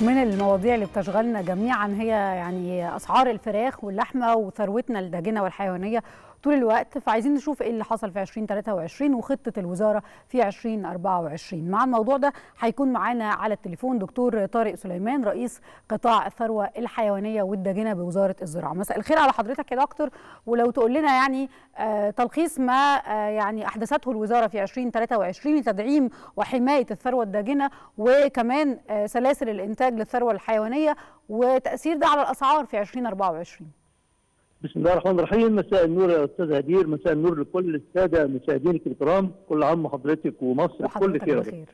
من المواضيع اللي بتشغلنا جميعا هي يعني أسعار الفراخ واللحمة وثروتنا الداجنة والحيوانية طول الوقت فعايزين نشوف إيه اللي حصل في 2023 وخطة الوزارة في 2024 مع الموضوع ده هيكون معانا على التليفون دكتور طارق سليمان رئيس قطاع الثروة الحيوانية والداجنه بوزارة الزراعة. مساء الخير على حضرتك يا دكتور. ولو تقول لنا يعني آه تلخيص ما آه يعني احدثته الوزارة في 2023 لتدعيم وحماية الثروة الداجنه وكمان آه سلاسل الإنتاج للثروة الحيوانية وتأثير ده على الأسعار في 2024 بسم الله الرحمن الرحيم. مساء النور يا أستاذ هدير. مساء النور لكل السادة مشاهدينك الكرام. كل عام وحضرتك ومصر بكل خير. بخير.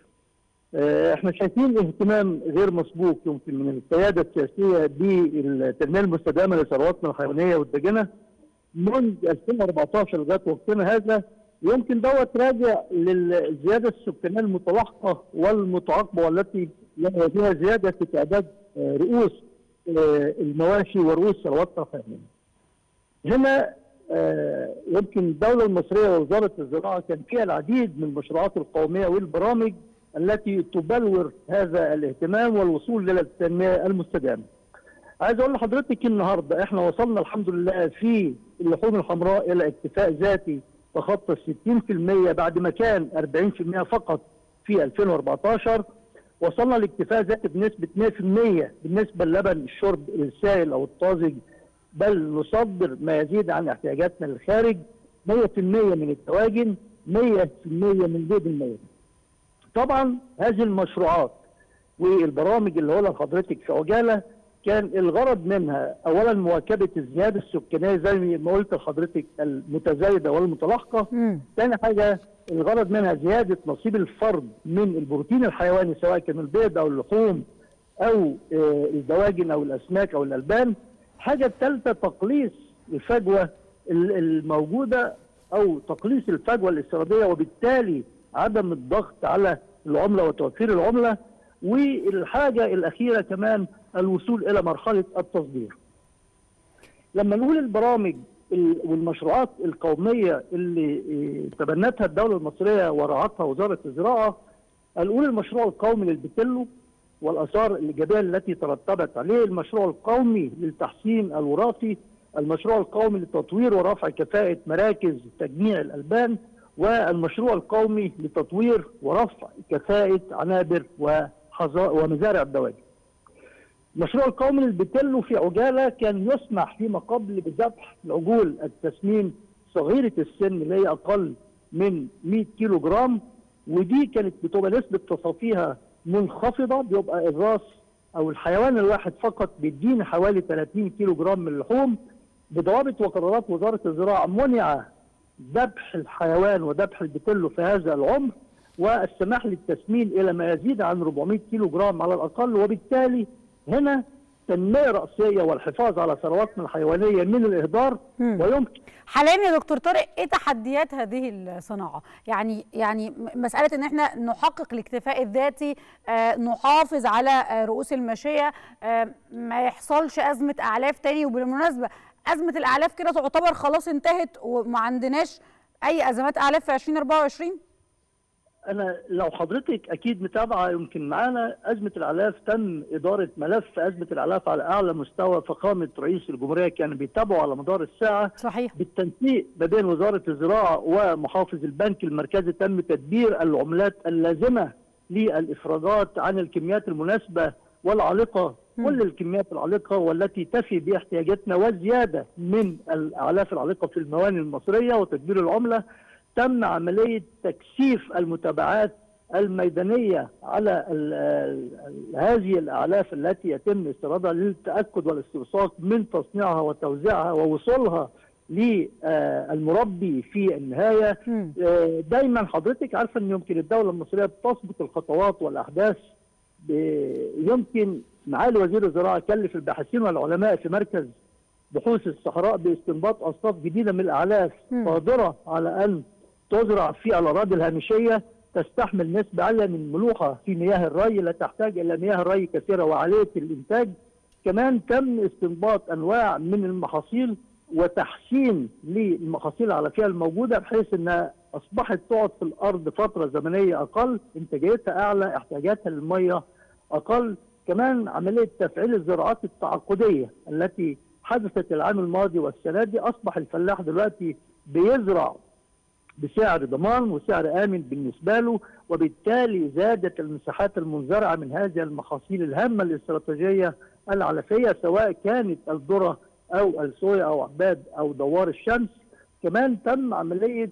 آه، إحنا شايفين اهتمام غير مسبوق يمكن من القيادة السياسية بالتنميه المستدامة لثرواتنا الحيوانيه والداجنه منذ 2014 لغاية وقتنا هذا يمكن دوت راجع للزيادة السكانية المتلاحقه والمتعاقبة والتي فيها زيادة في تعداد آه، رؤوس آه، المواشي ورؤوس ثرواتنا الحيوانيه. هنا آه، يمكن الدولة المصرية ووزارة الزراعة كان فيها العديد من المشروعات القومية والبرامج التي تبلور هذا الاهتمام والوصول إلى التنمية المستدامة. عايز أقول لحضرتك النهاردة إحنا وصلنا الحمد لله في اللحوم الحمراء إلى اكتفاء ذاتي تخطى 60% بعد ما كان 40% فقط في 2014 وصلنا لاكتفاء ذاتي بنسبة 100% بالنسبة للبن الشرب السائل أو الطازج بل نصدر ما يزيد عن احتياجاتنا للخارج 100% من الدواجن 100% من بيض المياه. طبعا هذه المشروعات والبرامج اللي هقولها لحضرتك في عجالة كان الغرض منها اولا مواكبة الزيادة السكانية زي ما قلت لحضرتك المتزايدة والمتلاحقه. ثاني حاجة الغرض منها زيادة نصيب الفرد من البروتين الحيواني سواء كان البيض أو اللحوم أو آه، الدواجن أو الأسماك أو الألبان الحاجة الثالثه تقليص الفجوة ال- الموجودة أو تقليص الفجوة الاستيرادية وبالتالي عدم الضغط على العملة وتوفير العملة والحاجة الأخيرة كمان الوصول إلى مرحلة التصدير. لما نقول البرامج ال- والمشروعات القومية اللي إيه، تبنتها الدولة المصرية ورعتها وزارة الزراعة هنقول المشروع القومي للبتلو والآثار الإيجابية التي ترتبت عليه، المشروع القومي للتحسين الوراثي، المشروع القومي لتطوير ورفع كفاءة مراكز تجميع الألبان، والمشروع القومي لتطوير ورفع كفاءة عنابر ومزارع الدواجن. المشروع القومي للبتلو في عجالة كان يسمح فيما قبل بذبح العجول التسمين صغيرة السن اللي هي أقل من 100 كيلو جرام ودي كانت بتبقى نسبة تصافيها منخفضة بيبقى الراس أو الحيوان الواحد فقط بيدينا حوالي 30 كيلو جرام من اللحوم بضوابط وقرارات وزارة الزراعة منع ذبح الحيوان وذبح البتلو في هذا العمر والسماح للتسمين إلى ما يزيد عن 400 كيلو جرام على الأقل وبالتالي هنا تنميه راسيه والحفاظ على ثرواتنا الحيوانية من الإهدار. ويمكن. حاليا يا دكتور طارق إيه تحديات هذه الصناعة؟ يعني يعني مسألة إن إحنا نحقق الاكتفاء الذاتي آه، نحافظ على آه، رؤوس الماشيه آه، ما يحصلش أزمة أعلاف تاني. وبالمناسبة أزمة الأعلاف كده تعتبر خلاص انتهت وما عندناش أي أزمات أعلاف في 2024 أنا لو حضرتك أكيد متابعة يمكن معانا أزمة الأعلاف. تم إدارة ملف أزمة الأعلاف على أعلى مستوى فخامه رئيس الجمهورية. كان بيتابعه على مدار الساعة صحيح. بالتنسيق ما بين وزارة الزراعة ومحافظ البنك المركزي. تم تدبير العملات اللازمة للافراجات عن الكميات المناسبة والعالقة. كل الكميات العالقة والتي تفي باحتياجاتنا وزيادة من الأعلاف العالقة في الموانئ المصرية وتدبير العملة. تم عملية تكثيف المتابعات الميدانية على ال ال هذه الأعلاف التي يتم استيرادها للتأكد والاستوثاق من تصنيعها وتوزيعها ووصولها للمربي في النهاية مم. آه، دايما حضرتك عارفة إن يمكن الدولة المصرية بتسبق الخطوات والأحداث ب- يمكن معالي وزير الزراعة كلف الباحثين والعلماء في مركز بحوث الصحراء باستنباط أصناف جديدة من الأعلاف مم. قادرة على أن تزرع في الأراضي الهامشية تستحمل نسبة عاليه من الملوحه في مياه الري لا تحتاج إلى مياه ري كثيرة وعالية الإنتاج. كمان تم استنباط أنواع من المحاصيل وتحسين للمحاصيل العلفيه الموجودة بحيث انها أصبحت تقعد في الأرض فترة زمنية أقل إنتاجيتها أعلى احتياجاتها للمية أقل. كمان عملية تفعيل الزراعات التعاقدية التي حدثت العام الماضي والسنة دي أصبح الفلاح دلوقتي بيزرع بسعر ضمان وسعر آمن بالنسبة له وبالتالي زادت المساحات المنزرعه من هذه المحاصيل الهامة الاستراتيجية العلفية سواء كانت الذرة أو الصويا أو عباد أو دوار الشمس كمان تم عملية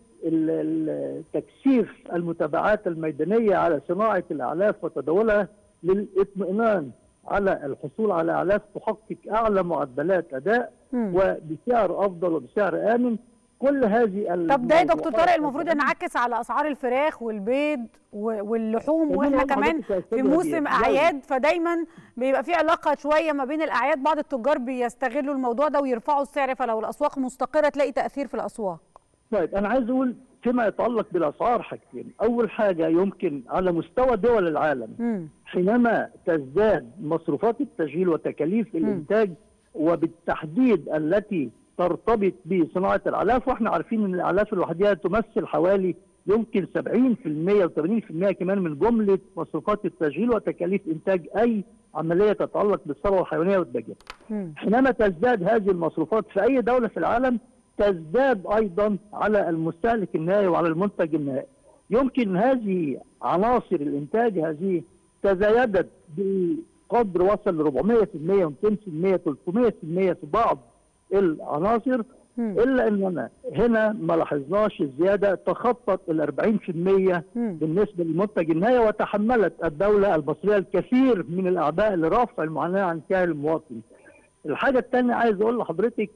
تكثيف المتابعات الميدانية على صناعة الأعلاف وتداولها للاطمئنان على الحصول على أعلاف تحقق أعلى معدلات أداء مم. وبسعر أفضل وبسعر آمن كل هذه طب ده يا دكتور طارق المفروض ينعكس على أسعار الفراخ والبيض واللحوم وإحنا كمان في موسم. أعياد فدايما بيبقى في علاقة شوية ما بين الأعياد بعض التجار بيستغلوا الموضوع ده ويرفعوا السعر فلو الأسواق مستقرة تلاقي تأثير في الأسواق طيب أنا عايز أقول فيما يتعلق بالأسعار حاجتين أول حاجة يمكن على مستوى دول العالم مم. حينما تزداد مصروفات التشغيل وتكاليف الإنتاج وبالتحديد التي ترتبط بصناعه الاعلاف وإحنا عارفين إن الاعلاف لوحدها تمثل حوالي يمكن 70% و80% كمان من جملة مصروفات التشغيل وتكاليف إنتاج أي عملية تتعلق بالثروة الحيوانية والدجاج. حينما تزداد هذه المصروفات في أي دولة في العالم تزداد أيضا على المستهلك النهائي وعلى المنتج النهائي. يمكن هذه عناصر الإنتاج هذه تزايدت بقدر وصل ل 400% 200% 300% في بعض العناصر. إلا إننا هنا ما لاحظناش الزياده تخطت ال 40% مم. بالنسبة للمنتج النهائي وتحملت الدولة المصرية الكثير من الأعباء لرفع المعاناة عن كاهل المواطن. الحاجة الثانية عايز أقول لحضرتك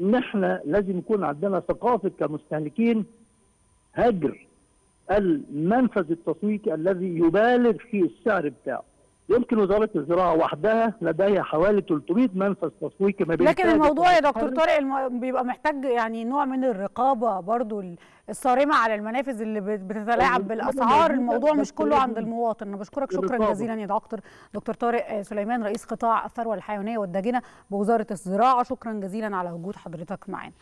إن إحنا لازم يكون عندنا ثقافة كمستهلكين هجر المنفذ التسويقي الذي يبالغ في السعر بتاعه. يمكن وزارة الزراعة وحدها لديها حوالي 300 منفذ تسويقي ما بين لكن الموضوع يا دكتور. طارق الم- بيبقى محتاج يعني نوع من الرقابة برضو ال- الصارمة على المنافذ اللي بت- بتتلاعب بالأسعار الموضوع مش كله عند المواطن أنا بشكرك شكرا. جزيلا يا دكتور دكتور طارق سليمان رئيس قطاع الثروة الحيوانية والداجنه بوزارة الزراعة شكرا جزيلا على وجود حضرتك معانا